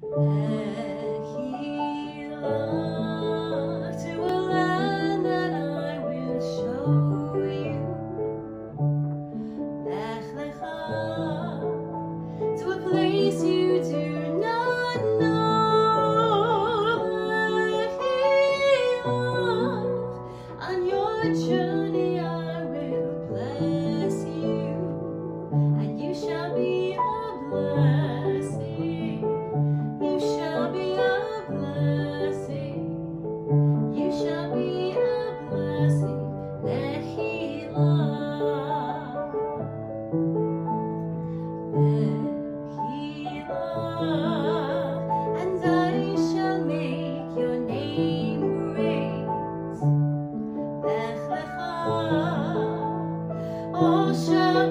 to And says, "Make your name great. I shall